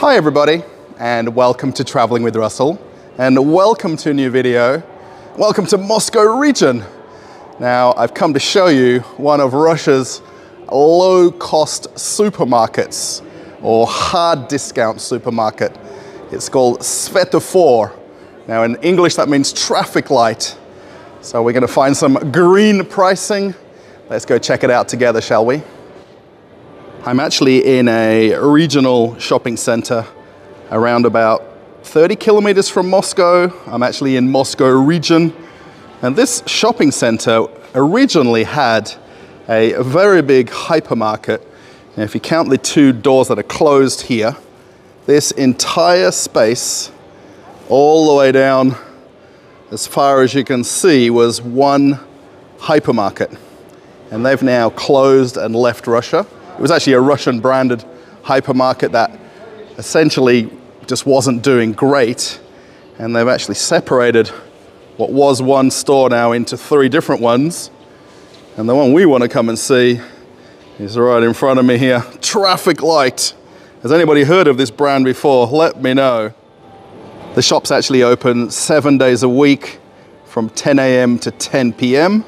Hi everybody, and welcome to Traveling with Russell, and welcome to a new video. Welcome to Moscow region. Now, I've come to show you one of Russia's low-cost supermarkets, or hard discount supermarket. It's called Svetofor. Now in English that means traffic light. So we're gonna find some green pricing. Let's go check it out together, shall we? I'm actually in a regional shopping center around about 30 kilometers from Moscow. I'm actually in Moscow region. And this shopping center originally had a very big hypermarket. And if you count the two doors that are closed here, this entire space all the way down as far as you can see was one hypermarket. And they've now closed and left Russia. It was actually a Russian branded hypermarket that essentially just wasn't doing great. And they've actually separated what was one store now into three different ones. And the one we want to come and see is right in front of me here. Traffic light. Has anybody heard of this brand before? Let me know. The shop's actually open seven days a week from 10 a.m. to 10 p.m.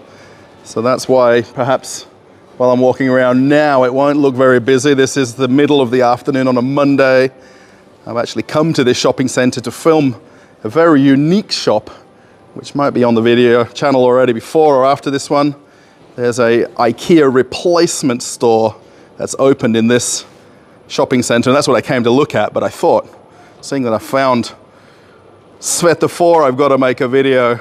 So that's why perhaps while I'm walking around now, it won't look very busy. This is the middle of the afternoon on a Monday. I've actually come to this shopping center to film a very unique shop, which might be on the video channel already before or after this one. There's a IKEA replacement store that's opened in this shopping center, and that's what I came to look at, but I thought, seeing that I found Svetofor, I've got to make a video.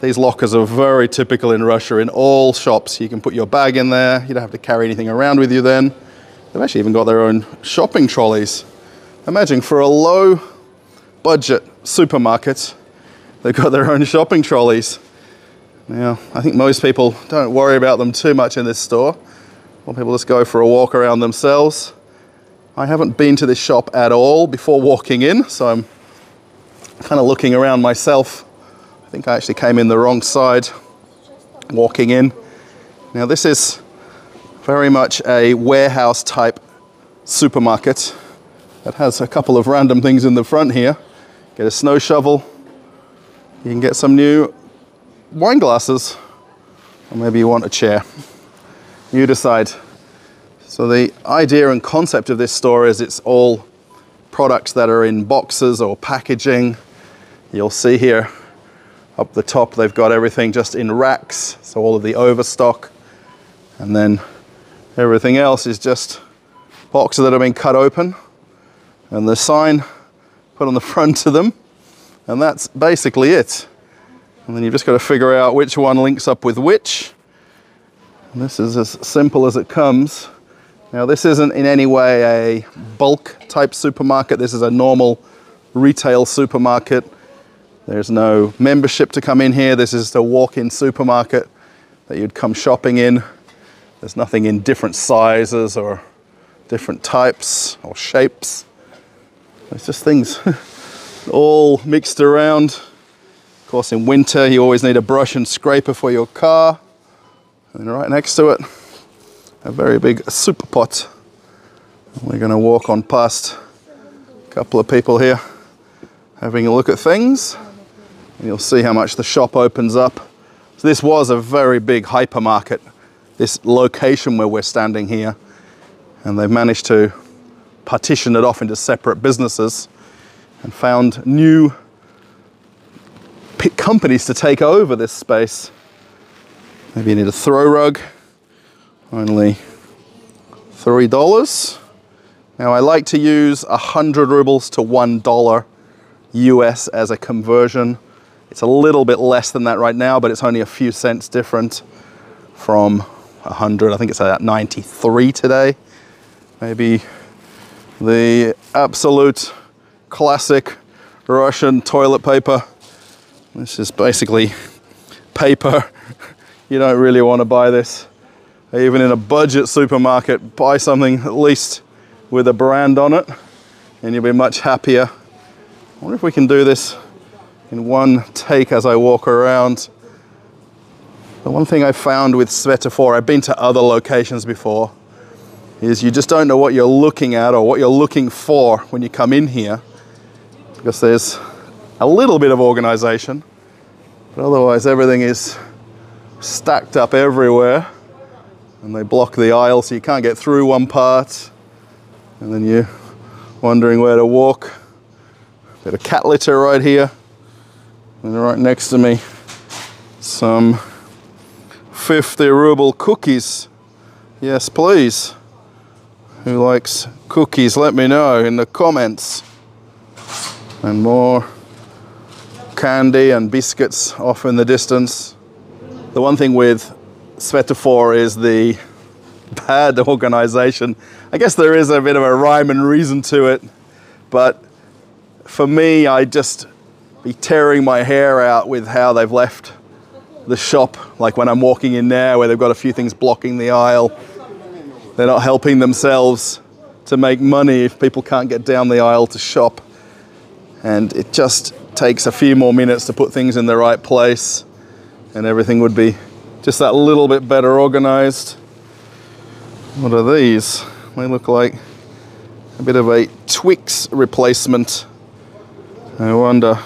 These lockers are very typical in Russia in all shops. You can put your bag in there. You don't have to carry anything around with you then. They've actually even got their own shopping trolleys. Imagine for a low budget supermarket, they've got their own shopping trolleys. Now, I think most people don't worry about them too much in this store. Well, people just go for a walk around themselves. I haven't been to this shop at all before walking in, so I'm kind of looking around myself. I think I actually came in the wrong side walking in. Now this is very much a warehouse type supermarket that has a couple of random things in the front here. Get a snow shovel. You can get some new wine glasses. Or maybe you want a chair. You decide. So the idea and concept of this store is it's all products that are in boxes or packaging You'll see here up the top, they've got everything just in racks. So all of the overstock and then everything else is just boxes that have been cut open and the sign put on the front of them. And that's basically it. And then you've just got to figure out which one links up with which. And this is as simple as it comes. Now this isn't in any way a bulk type supermarket. This is a normal retail supermarket there's no membership to come in here. This is a walk-in supermarket that you'd come shopping in. There's nothing in different sizes or different types or shapes. It's just things all mixed around. Of course, in winter, you always need a brush and scraper for your car. And right next to it, a very big super pot. We're gonna walk on past a couple of people here having a look at things and you'll see how much the shop opens up. So this was a very big hypermarket, this location where we're standing here, and they've managed to partition it off into separate businesses and found new companies to take over this space. Maybe you need a throw rug, only $3. Now I like to use 100 rubles to $1 US as a conversion. It's a little bit less than that right now, but it's only a few cents different from 100. I think it's at 93 today. Maybe the absolute classic Russian toilet paper. This is basically paper. You don't really want to buy this. Even in a budget supermarket, buy something at least with a brand on it and you'll be much happier. I wonder if we can do this in one take as I walk around. The one thing I found with Svetofor, I've been to other locations before, is you just don't know what you're looking at or what you're looking for when you come in here because there's a little bit of organization, but otherwise everything is stacked up everywhere and they block the aisle so you can't get through one part and then you're wondering where to walk. Bit of cat litter right here and right next to me some 50 ruble cookies. Yes, please. Who likes cookies? Let me know in the comments. And more candy and biscuits off in the distance. The one thing with Svetofor is the bad organization. I guess there is a bit of a rhyme and reason to it, but for me, I just be tearing my hair out with how they've left the shop. Like when I'm walking in there, where they've got a few things blocking the aisle, they're not helping themselves to make money if people can't get down the aisle to shop. And it just takes a few more minutes to put things in the right place, and everything would be just that little bit better organized. What are these? They look like a bit of a Twix replacement. I wonder,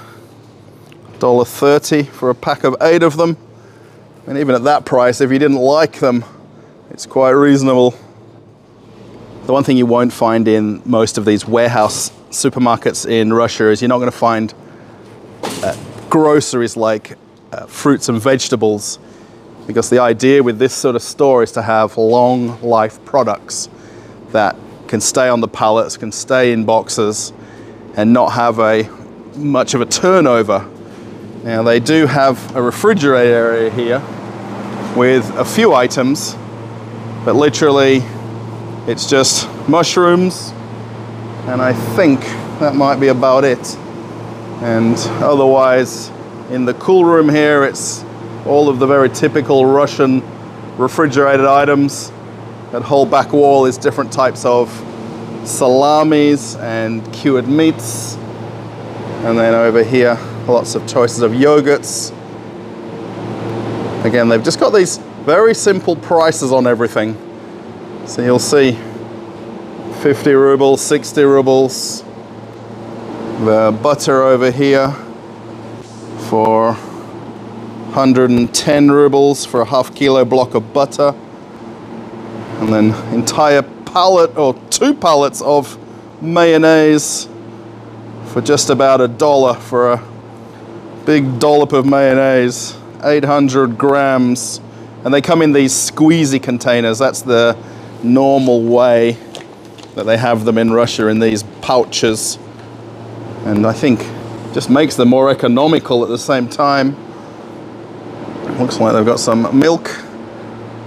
$1.30 for a pack of eight of them. And even at that price, if you didn't like them, it's quite reasonable. The one thing you won't find in most of these warehouse supermarkets in Russia is you're not going to find uh, groceries like uh, fruits and vegetables because the idea with this sort of store is to have long life products that can stay on the pallets, can stay in boxes, and not have a much of a turnover. Now they do have a refrigerator area here with a few items, but literally it's just mushrooms, and I think that might be about it. And otherwise, in the cool room here, it's all of the very typical Russian refrigerated items. That whole back wall is different types of salamis and cured meats. And then over here, lots of choices of yogurts. Again, they've just got these very simple prices on everything. So you'll see 50 rubles, 60 rubles. The butter over here for 110 rubles for a half kilo block of butter. And then entire pallet or two pallets of mayonnaise for just about a dollar for a big dollop of mayonnaise, 800 grams. And they come in these squeezy containers. That's the normal way that they have them in Russia in these pouches. And I think just makes them more economical at the same time. Looks like they've got some milk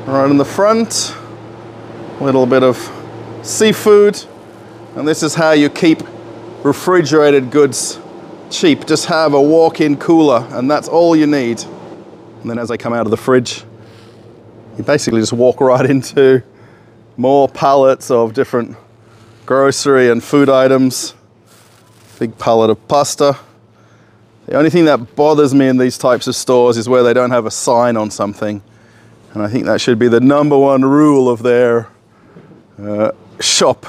right in the front. A little bit of seafood. And this is how you keep refrigerated goods cheap. Just have a walk-in cooler and that's all you need. And then as they come out of the fridge, you basically just walk right into more pallets of different grocery and food items. Big pallet of pasta. The only thing that bothers me in these types of stores is where they don't have a sign on something. And I think that should be the number one rule of their uh, shop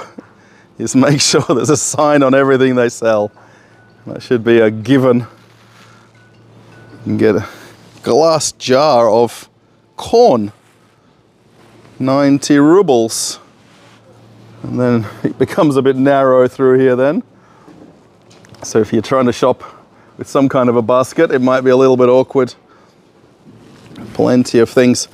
is make sure there's a sign on everything they sell. That should be a given. You can get a glass jar of corn, 90 rubles. And then it becomes a bit narrow through here then. So if you're trying to shop with some kind of a basket, it might be a little bit awkward. Plenty of things.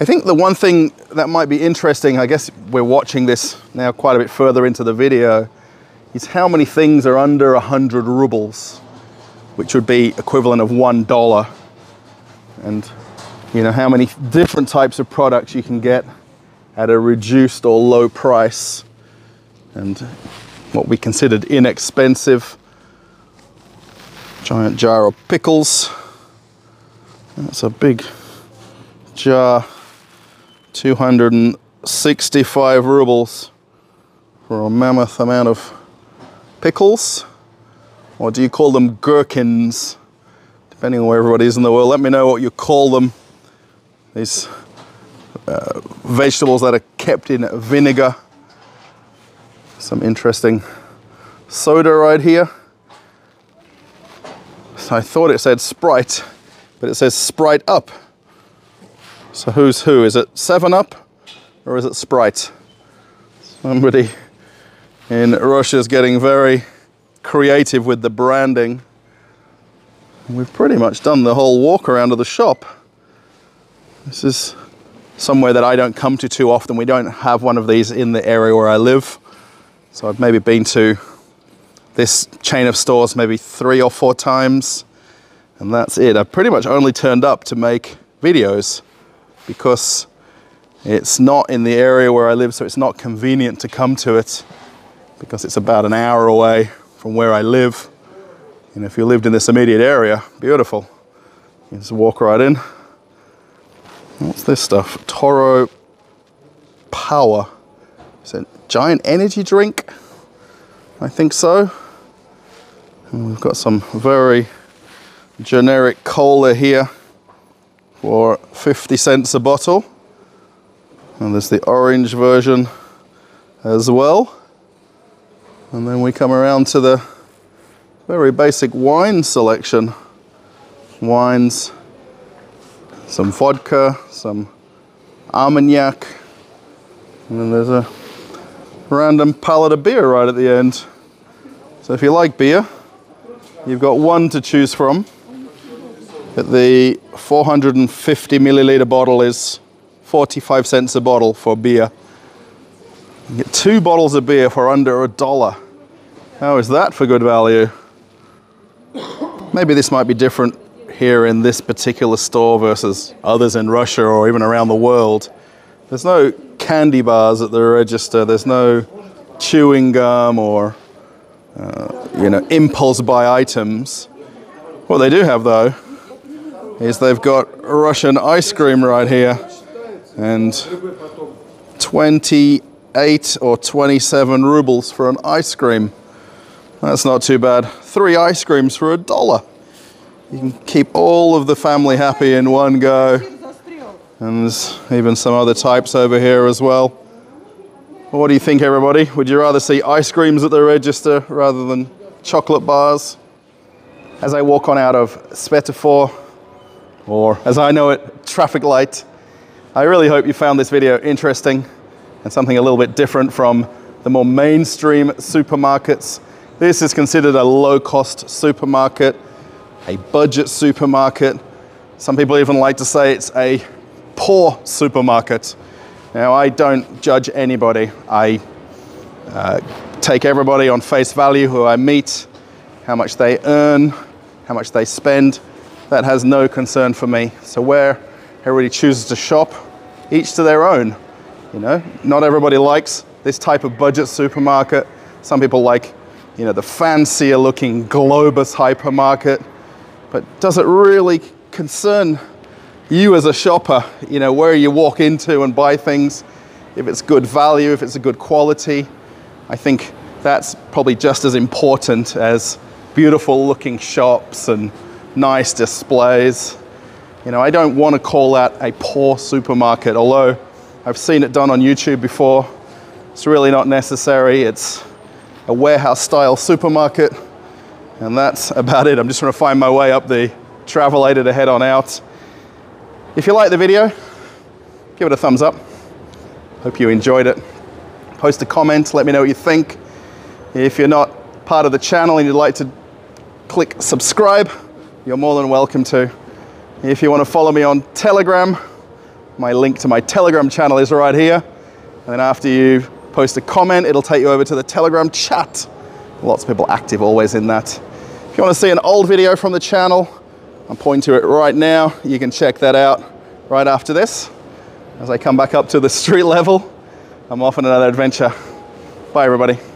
I think the one thing that might be interesting, I guess we're watching this now quite a bit further into the video, is how many things are under 100 rubles, which would be equivalent of one dollar. And you know, how many different types of products you can get at a reduced or low price and what we considered inexpensive. Giant jar of pickles. That's a big jar, 265 rubles for a mammoth amount of pickles. Or do you call them gherkins? Depending on where everybody is in the world, let me know what you call them. These uh, vegetables that are kept in vinegar Some interesting soda right here. So I thought it said Sprite, but it says Sprite Up. So who's who? Is it 7 Up or is it Sprite? Somebody in Russia is getting very creative with the branding. We've pretty much done the whole walk around of the shop. This is somewhere that I don't come to too often. We don't have one of these in the area where I live. So I've maybe been to this chain of stores maybe three or four times, and that's it. I've pretty much only turned up to make videos because it's not in the area where I live, so it's not convenient to come to it because it's about an hour away from where I live. And if you lived in this immediate area, beautiful. You just walk right in. What's this stuff? Toro Power. It's a giant energy drink? I think so. And we've got some very generic cola here for 50 cents a bottle. And there's the orange version as well. And then we come around to the very basic wine selection. Wines, some vodka, some Armagnac, and then there's a random pallet of beer right at the end. So if you like beer, you've got one to choose from. The 450 milliliter bottle is 45 cents a bottle for beer. You get two bottles of beer for under a dollar. How is that for good value? Maybe this might be different here in this particular store versus others in Russia or even around the world. There's no candy bars at the register. There's no chewing gum or uh, you know impulse buy items. What they do have though is they've got Russian ice cream right here and 28 or 27 rubles for an ice cream. That's not too bad. Three ice creams for a dollar. You can keep all of the family happy in one go. And there's even some other types over here as well. What do you think, everybody? Would you rather see ice creams at the register rather than chocolate bars? As I walk on out of Svetofor, or as I know it, traffic light, I really hope you found this video interesting and something a little bit different from the more mainstream supermarkets. This is considered a low-cost supermarket, a budget supermarket. Some people even like to say it's a poor supermarket. Now, I don't judge anybody. I uh, take everybody on face value who I meet, how much they earn, how much they spend. That has no concern for me. So where everybody chooses to shop, each to their own. You know, not everybody likes this type of budget supermarket. Some people like, you know, the fancier looking Globus hypermarket. But does it really concern you as a shopper, you know, where you walk into and buy things, if it's good value, if it's a good quality. I think that's probably just as important as beautiful looking shops and nice displays. You know, I don't want to call that a poor supermarket, although I've seen it done on YouTube before. It's really not necessary. It's a warehouse style supermarket, and that's about it. I'm just gonna find my way up the Travelator to head on out. If you like the video, give it a thumbs up. Hope you enjoyed it. Post a comment, let me know what you think. If you're not part of the channel and you'd like to click subscribe, you're more than welcome to. If you want to follow me on Telegram, my link to my Telegram channel is right here. And then after you post a comment, it'll take you over to the Telegram chat. Lots of people active always in that. If you want to see an old video from the channel, I'm pointing to it right now. You can check that out right after this. As I come back up to the street level, I'm off on another adventure. Bye, everybody.